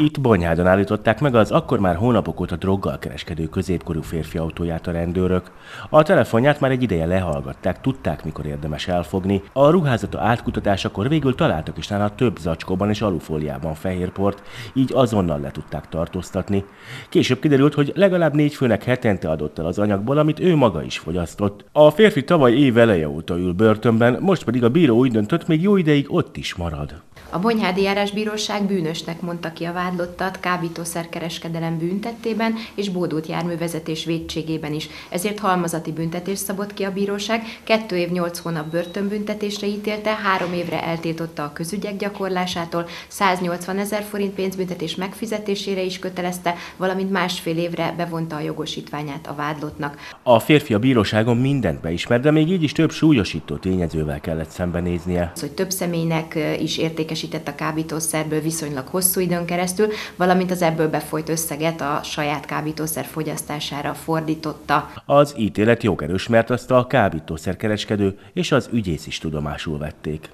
Itt Bonyhádon állították meg az akkor már hónapok óta droggal kereskedő középkorú férfi autóját a rendőrök. A telefonját már egy ideje lehallgatták, tudták, mikor érdemes elfogni. A ruházata átkutatásakor végül találtak is nála több zacskóban és alufóliában fehérport, így azonnal le tudták tartóztatni. Később kiderült, hogy legalább négy főnek hetente adott el az anyagból, amit ő maga is fogyasztott. A férfi tavaly év eleje óta ül börtönben, most pedig a bíró úgy döntött, még jó ideig ott is marad. A Bonyhádi Járásbíróság bűnösnek mondta ki a vádlottat kábítószerkereskedelem büntettében és bódult járművezetés védségében is. Ezért halmazati büntetés szabott ki a bíróság, kettő év nyolc hónap börtönbüntetésre ítélte, három évre eltiltotta a közügyek gyakorlásától, 180 ezer forint pénzbüntetés megfizetésére is kötelezte, valamint másfél évre bevonta a jogosítványát a vádlottnak. A férfi a bíróságon mindent beismer, de még így is több súlyosító tényezővel kellett szembenéznie. Az, hogy több személynek is értékes értékesített a kábítószerből viszonylag hosszú időn keresztül, valamint az ebből befolyt összeget a saját kábítószer fogyasztására fordította. Az ítélet jogerős, mert azt a kábítószerkereskedő és az ügyész is tudomásul vették.